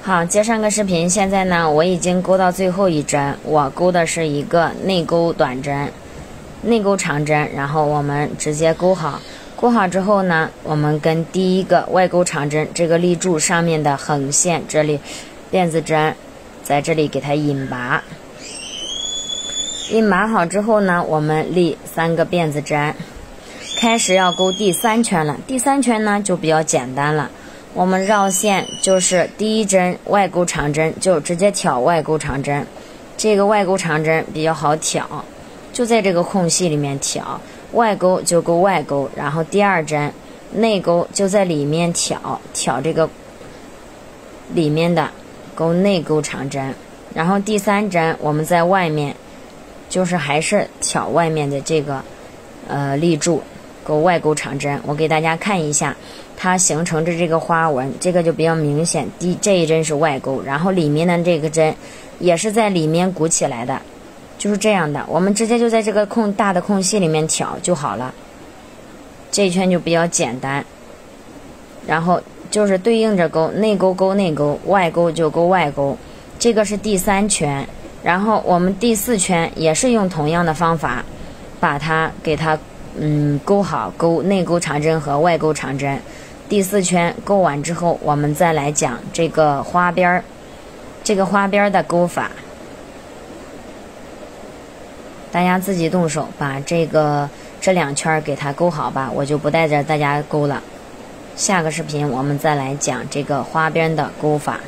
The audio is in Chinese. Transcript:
好，接上个视频。现在呢，我已经钩到最后一针，我钩的是一个内钩短针，内钩长针，然后我们直接钩好。钩好之后呢，我们跟第一个外钩长针这个立柱上面的横线这里，辫子针，在这里给它引拔。引拔好之后呢，我们立三个辫子针，开始要钩第三圈了。第三圈呢就比较简单了。我们绕线就是第一针外钩长针，就直接挑外钩长针。这个外钩长针比较好挑，就在这个空隙里面挑。外钩就钩外钩，然后第二针内钩就在里面挑，挑这个里面的钩内钩长针。然后第三针我们在外面，就是还是挑外面的这个呃立柱。钩外钩长针，我给大家看一下，它形成的这个花纹，这个就比较明显。第这一针是外钩，然后里面的这个针也是在里面鼓起来的，就是这样的。我们直接就在这个空大的空隙里面挑就好了。这一圈就比较简单，然后就是对应着勾，内勾勾内勾，外勾就勾外勾。这个是第三圈，然后我们第四圈也是用同样的方法，把它给它。嗯，钩好钩内钩长针和外钩长针，第四圈钩完之后，我们再来讲这个花边儿，这个花边儿的钩法，大家自己动手把这个这两圈给它钩好吧，我就不带着大家钩了。下个视频我们再来讲这个花边的钩法。